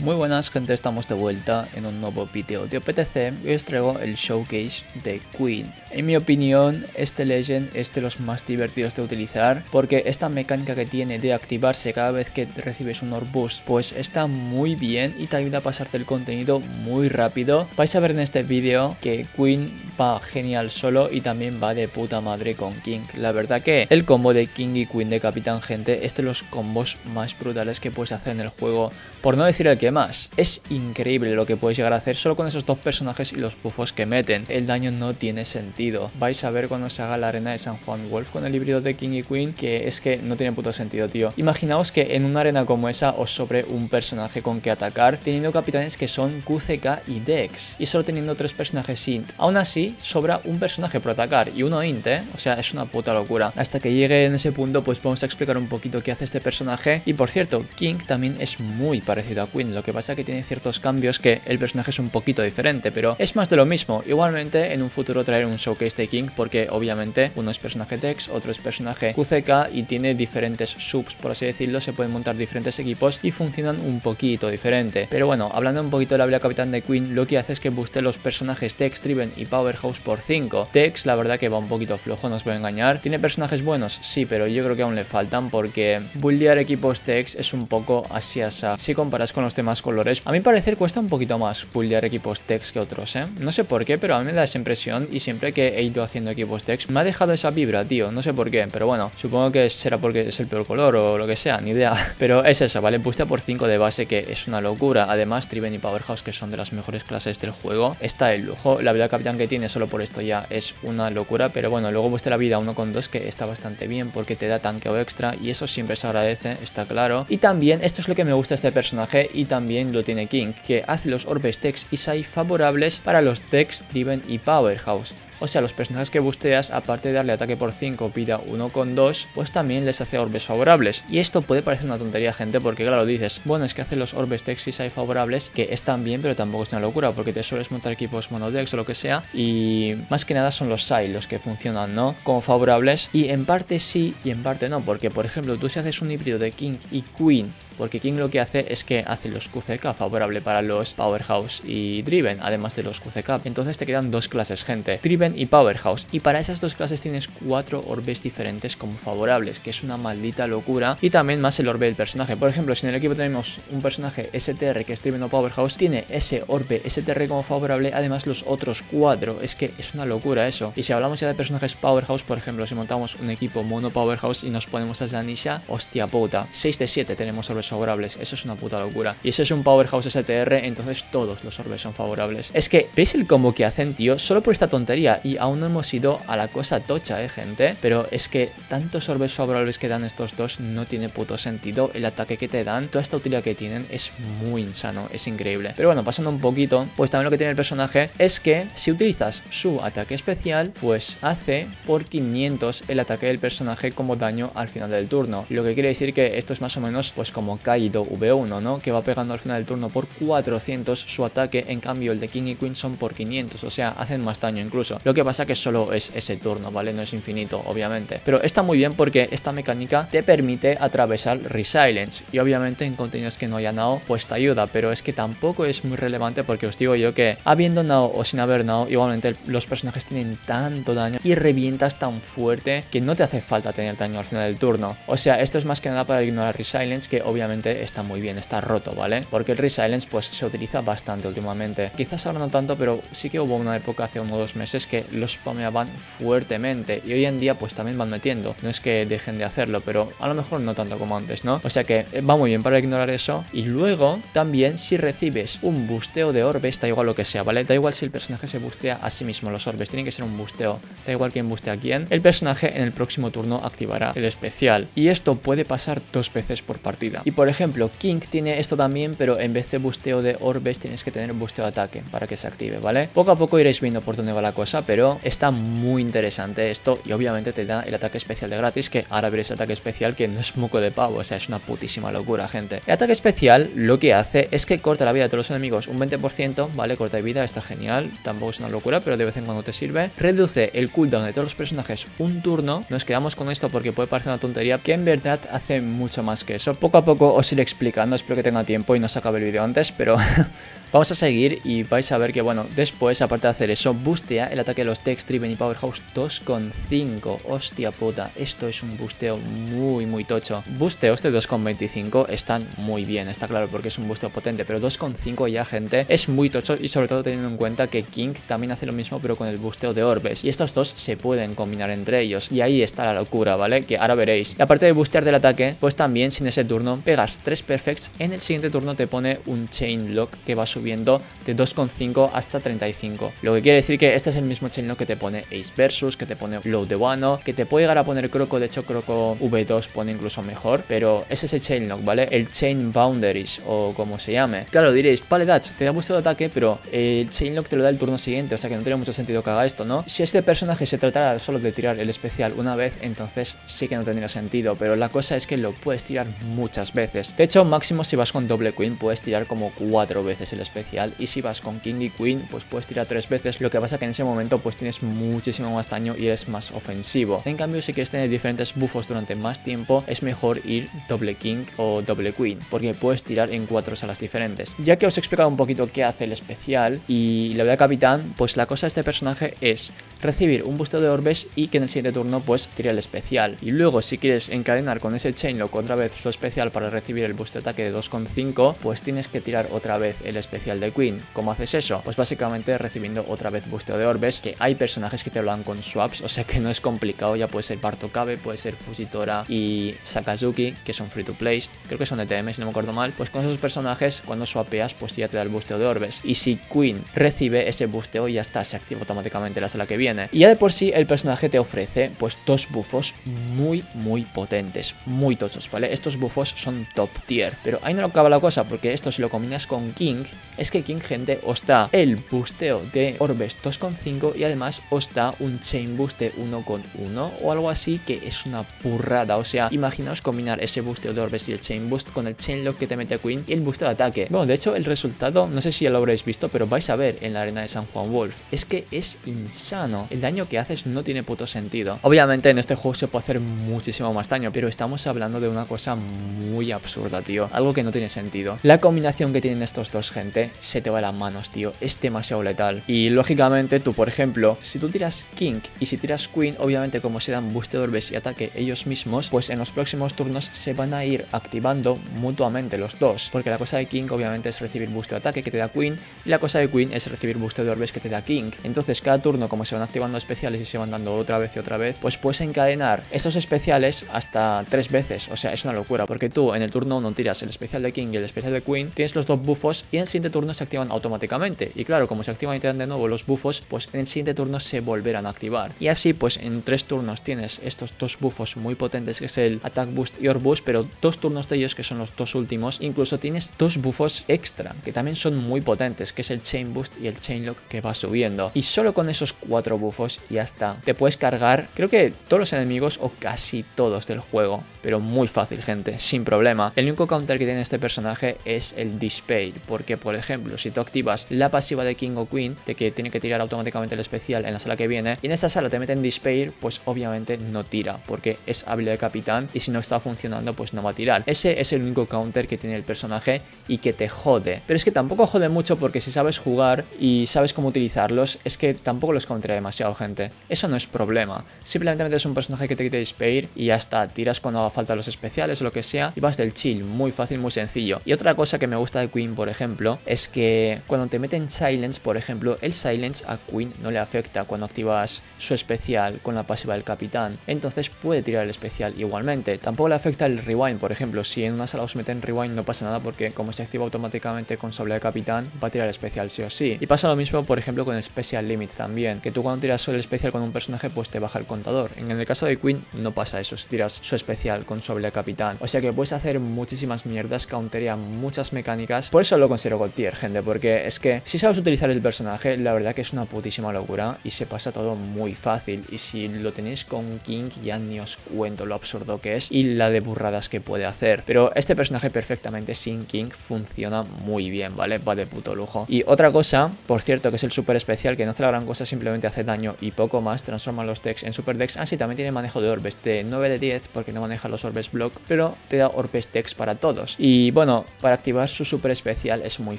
Muy buenas gente, estamos de vuelta en un nuevo vídeo de OPTC y os traigo el showcase de Queen. En mi opinión, este Legend es de los más divertidos de utilizar porque esta mecánica que tiene de activarse cada vez que recibes un Orb Boost pues está muy bien y te ayuda a pasarte el contenido muy rápido. Vais a ver en este vídeo que Queen va genial solo y también va de puta madre con King. La verdad que el combo de King y Queen de Capitán Gente es de los combos más brutales que puedes hacer en el juego, por no decir el que más. Es increíble lo que puedes llegar a hacer solo con esos dos personajes y los buffos que meten. El daño no tiene sentido. Vais a ver cuando se haga la arena de San Juan Wolf con el híbrido de King y Queen que es que no tiene puto sentido, tío. Imaginaos que en una arena como esa os sobre un personaje con que atacar, teniendo capitanes que son QCK y Dex, y solo teniendo tres personajes int. Aún así, sobra un personaje por atacar y uno int, ¿eh? O sea, es una puta locura. Hasta que llegue en ese punto, pues vamos a explicar un poquito qué hace este personaje. Y por cierto, King también es muy parecido a Queen, lo que pasa que tiene ciertos cambios que el personaje es un poquito diferente, pero es más de lo mismo. Igualmente, en un futuro traeré un showcase de King, porque obviamente uno es personaje Dex, otro es personaje QCK y tiene diferentes subs, por así decirlo, se pueden montar diferentes equipos y funcionan un poquito diferente. Pero bueno, hablando un poquito de la habilidad capitán de Queen, lo que hace es que booste los personajes Dex, Driven y Powerhouse por 5. Dex, la verdad que va un poquito flojo, no os voy a engañar. ¿Tiene personajes buenos? Sí, pero yo creo que aún le faltan porque buildear equipos Dex es un poco así asa. Si comparas con los demás colores, a mi parecer cuesta un poquito más buildear equipos Dex que otros, ¿eh? No sé por qué, pero a mí me da esa impresión y siempre que he ido haciendo equipos Dex me ha dejado esa vibra, tío. No sé por qué, pero bueno, supongo que será porque es el peor color o lo que sea, ni idea. Pero es eso, ¿vale? Buste por 5 de base que es una locura. Además, Triven y Powerhouse, que son de las mejores clases del juego, está el lujo. La vida capitán que tiene solo por esto ya es una locura. Pero bueno, luego vuestra la vida 1 con 2 que está bastante bien porque te da tanqueo extra y eso siempre se agradece, está claro. Y también, esto es lo que me gusta este personaje y también lo tiene King, que hace los orbes Tex y Sai favorables para los Tex, Triven y Powerhouse. O sea, los personajes que busteas, aparte de darle ataque por 5, vida 1 con 2, pues también les hace orbes favorables. Y esto puede parecer una tontería, gente, porque claro, dices, bueno, es que hace los orbes Texis hay favorables, que están bien, pero tampoco es una locura, porque te sueles montar equipos monodex o lo que sea, y más que nada son los Sai los que funcionan, ¿no? Como favorables, y en parte sí y en parte no, porque por ejemplo, tú si haces un híbrido de King y Queen porque King lo que hace es que hace los QCK favorable para los Powerhouse y Driven, además de los QCK. Entonces te quedan dos clases, gente, Driven y Powerhouse. Y para esas dos clases tienes cuatro orbes diferentes como favorables, que es una maldita locura. Y también más el orbe del personaje. Por ejemplo, si en el equipo tenemos un personaje STR que es Driven o Powerhouse, tiene ese orbe STR como favorable, además los otros cuatro. Es que es una locura eso. Y si hablamos ya de personajes Powerhouse, por ejemplo, si montamos un equipo mono Powerhouse y nos ponemos a Zanisha, hostia puta. 6 de 7 tenemos orbes favorables. Eso es una puta locura. Y ese es un Powerhouse STR, entonces todos los orbes son favorables. Es que, ¿veis el combo que hacen, tío? Solo por esta tontería. Y aún no hemos ido a la cosa tocha, eh, gente. Pero es que tantos orbes favorables que dan estos dos no tiene puto sentido. El ataque que te dan, toda esta utilidad que tienen es muy insano, es increíble. Pero bueno, pasando un poquito, pues también lo que tiene el personaje es que si utilizas su ataque especial, pues hace por 500 el ataque del personaje como daño al final del turno. Lo que quiere decir que esto es más o menos pues como Kaido V1, ¿no? Que va pegando al final del turno por 400 su ataque, en cambio el de King y Queen son por 500, o sea, hacen más daño incluso. Lo que pasa que solo es ese turno, ¿vale? No es infinito, obviamente. Pero está muy bien porque esta mecánica te permite atravesar Resilience y obviamente en contenidos que no haya Nao, pues te ayuda, pero es que tampoco es muy relevante porque os digo yo que habiendo Nao o sin haber Nao, igualmente los personajes tienen tanto daño y revientas tan fuerte que no te hace falta tener daño al final del turno. O sea, esto es más que nada para ignorar Resilience, que obviamente está muy bien, está roto, ¿vale? Porque el Resilience pues se utiliza bastante últimamente. Quizás ahora no tanto, pero sí que hubo una época hace unos dos meses que los spameaban fuertemente y hoy en día pues también van metiendo. No es que dejen de hacerlo, pero a lo mejor no tanto como antes, ¿no? O sea que eh, va muy bien para ignorar eso. Y luego también si recibes un busteo de orbes, da igual lo que sea, ¿vale? Da igual si el personaje se bustea a sí mismo los orbes, tiene que ser un busteo. Da igual quién bustea a quién. El personaje en el próximo turno activará el especial. Y esto puede pasar dos veces por partida. Por ejemplo, King tiene esto también, pero en vez de busteo de orbes tienes que tener busteo de ataque para que se active, ¿vale? Poco a poco iréis viendo por dónde va la cosa, pero está muy interesante esto y obviamente te da el ataque especial de gratis, que ahora veréis el ataque especial que no es moco de pavo, o sea, es una putísima locura, gente. El ataque especial lo que hace es que corta la vida de todos los enemigos un 20%, ¿vale? Corta de vida, está genial, tampoco es una locura, pero de vez en cuando te sirve. Reduce el cooldown de todos los personajes un turno, nos quedamos con esto porque puede parecer una tontería, que en verdad hace mucho más que eso. Poco a poco os iré explicando, espero que tenga tiempo y no se acabe el vídeo antes, pero vamos a seguir y vais a ver que, bueno, después, aparte de hacer eso, bustea el ataque de los Tex Driven y Powerhouse 2.5. Hostia puta, esto es un busteo muy, muy tocho. Busteos de 2.25 están muy bien, está claro, porque es un busteo potente, pero 2.5 ya, gente, es muy tocho y sobre todo teniendo en cuenta que King también hace lo mismo, pero con el busteo de orbes. Y estos dos se pueden combinar entre ellos. Y ahí está la locura, ¿vale? Que ahora veréis. Y aparte de bustear del ataque, pues también sin ese turno pegas 3 perfects. En el siguiente turno te pone un chain lock que va subiendo de 2,5 hasta 35. Lo que quiere decir que este es el mismo chain lock que te pone Ace Versus, que te pone Low de Wano, que te puede llegar a poner Croco. De hecho, Croco V2 pone incluso mejor. Pero es ese chain lock, ¿vale? El chain boundaries o como se llame. Claro, diréis, vale, Dutch, te da busteo de ataque, pero el chain lock te lo da el turno siguiente. O sea que no tiene mucho sentido que haga esto, ¿no? Si este personaje se tratara solo de tirar el especial una vez, entonces sí que no tendría sentido, pero la cosa es que lo puedes tirar muchas veces. De hecho, máximo si vas con doble queen puedes tirar como cuatro veces el especial y si vas con king y queen pues puedes tirar tres veces, lo que pasa que en ese momento pues tienes muchísimo más daño y eres más ofensivo. En cambio, si quieres tener diferentes buffos durante más tiempo, es mejor ir doble king o doble queen, porque puedes tirar en cuatro salas diferentes. Ya que os he explicado un poquito qué hace el especial y la verdad capitán, pues la cosa de este personaje es recibir un boost de orbes y que en el siguiente turno pues tire el especial. Y luego si quieres encadenar con ese Chainlock otra vez su especial para recibir el boost de ataque de 2,5, pues tienes que tirar otra vez el especial de Queen. ¿Cómo haces eso? Pues básicamente recibiendo otra vez boost de orbes, que hay personajes que te lo dan con swaps, o sea que no es complicado, ya puede ser Barto Kabe, puede ser Fujitora y Sakazuki, que son free to play, creo que son de TM si no me acuerdo mal, pues con esos personajes cuando swapeas pues ya te da el boost de orbes. Y si Queen recibe ese boosteo ya está, se activa automáticamente la sala que viene. Y ya de por sí el personaje te ofrece pues dos buffos muy muy potentes, muy tochos, ¿vale? Estos buffos son top tier, pero ahí no acaba la cosa porque esto si lo combinas con King, es que King gente os da el boosteo de Orbes 2.5 y además os da un Chain Boost de 1.1 o algo así que es una burrada, o sea, imaginaos combinar ese boosteo de Orbes y el Chain Boost con el Chain Lock que te mete Queen y el boost de ataque. Bueno, de hecho el resultado, no sé si ya lo habréis visto, pero vais a ver en la arena de San Juan Wolf, es que es insano, el daño que haces no tiene puto sentido. Obviamente en este juego se puede hacer muchísimo más daño, pero estamos hablando de una cosa muy absurda, tío. Algo que no tiene sentido. La combinación que tienen estos dos, gente, se te va a las manos, tío. Es demasiado letal. Y lógicamente tú, por ejemplo, si tú tiras King y si tiras Queen, obviamente como se dan boost de orbes y ataque ellos mismos, pues en los próximos turnos se van a ir activando mutuamente los dos. Porque la cosa de King obviamente es recibir boost de ataque que te da Queen y la cosa de Queen es recibir boost de orbes que te da King. Entonces cada turno como se van activando especiales y se van dando otra vez y otra vez, pues puedes encadenar estos especiales hasta tres veces. O sea, es una locura, porque tú en el turno 1 tiras el especial de King y el especial de Queen, tienes los dos buffos y en el siguiente turno se activan automáticamente. Y claro, como se activan y te dan de nuevo los buffos, pues en el siguiente turno se volverán a activar. Y así, pues en tres turnos tienes estos dos buffos muy potentes, que es el Attack Boost y Orb Boost, pero dos turnos de ellos, que son los dos últimos, incluso tienes dos buffos extra, que también son muy potentes, que es el Chain Boost y el Chain Lock que va subiendo. Y solo con esos cuatro buffos ya está. Te puedes cargar, creo que todos los enemigos o casi todos del juego, pero muy fácil, gente, sin problema. El único counter que tiene este personaje es el Despair, porque por ejemplo, si tú activas la pasiva de King o Queen, de que tiene que tirar automáticamente el especial en la sala que viene, y en esa sala te meten Despair, pues obviamente no tira, porque es habilidad de capitán y si no está funcionando, pues no va a tirar. Ese es el único counter que tiene el personaje y que te jode. Pero es que tampoco jode mucho porque si sabes jugar y sabes cómo utilizarlos, es que tampoco los contra demasiado, gente. Eso no es problema. Simplemente metes un personaje que te quite Despair y ya está. Tiras cuando haga falta los especiales o lo que sea y vas del chill. Muy fácil, muy sencillo. Y otra cosa que me gusta de Queen, por ejemplo, es que cuando te meten Silence, por ejemplo, el Silence a Queen no le afecta cuando activas su especial con la pasiva del capitán. Entonces puede tirar el especial igualmente. Tampoco le afecta el Rewind, por ejemplo. Si en una sala os meten Rewind no pasa nada porque como se activa automáticamente con habilidad de capitán, va a tirar el especial sí o sí. Y pasa lo mismo, por ejemplo, con el Special Limit también. Que tú cuando tiras el especial con un personaje, pues te baja el contador. En el caso de Queen no pasa eso, si tiras su especial con su habilidad capitán. O sea que puedes hacer muchísimas mierdas, countería muchas mecánicas. Por eso lo considero God tier, gente, porque es que si sabes utilizar el personaje, la verdad que es una putísima locura y se pasa todo muy fácil. Y si lo tenéis con King, ya ni os cuento lo absurdo que es y la de burradas que puede hacer. Pero este personaje perfectamente sin King funciona muy bien, ¿vale? Va de puto lujo. Y otra cosa, por cierto, que es el super especial, que no hace la gran cosa, simplemente hace daño y poco más, transforma los decks en super decks. Ah, sí, también tiene manejo de orbes de 9 de 10 porque no maneja los orbes block, pero te da orb Dex para todos. Y bueno, para activar su super especial es muy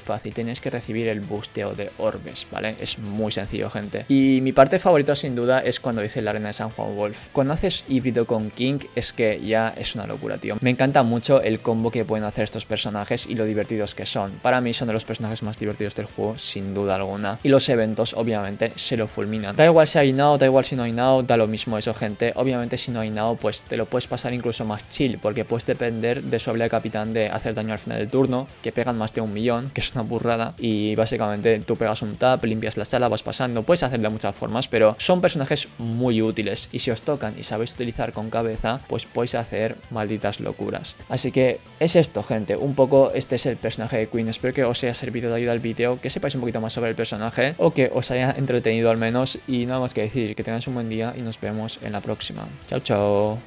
fácil, tienes que recibir el boosteo de orbes, ¿vale? Es muy sencillo, gente. Y mi parte favorita sin duda es cuando dice la arena de San Juan Wolf. Cuando haces híbrido con King es que ya es una locura, tío. Me encanta mucho el combo que pueden hacer estos personajes y lo divertidos que son. Para mí son de los personajes más divertidos del juego, sin duda alguna. Y los eventos, obviamente, se lo fulminan. Da igual si hay now, da igual si no hay now, da lo mismo eso, gente. Obviamente si no hay now, pues te lo puedes pasar incluso más chill, porque puedes depender de su habilidad de capitán de hacer daño al final del turno, que pegan más de un millón, que es una burrada. Y básicamente tú pegas un tap, limpias la sala, vas pasando. Puedes hacer de muchas formas, pero son personajes muy útiles. Y si os tocan y sabéis utilizar con cabeza, pues podéis hacer malditas locuras. Así que es esto, gente. Un poco este es el personaje de Queen. Espero que os haya servido de ayuda el vídeo, que sepáis un poquito más sobre el personaje o que os haya entretenido al menos. Y nada más que decir, que tengáis un buen día y nos vemos en la próxima. Chao, chao.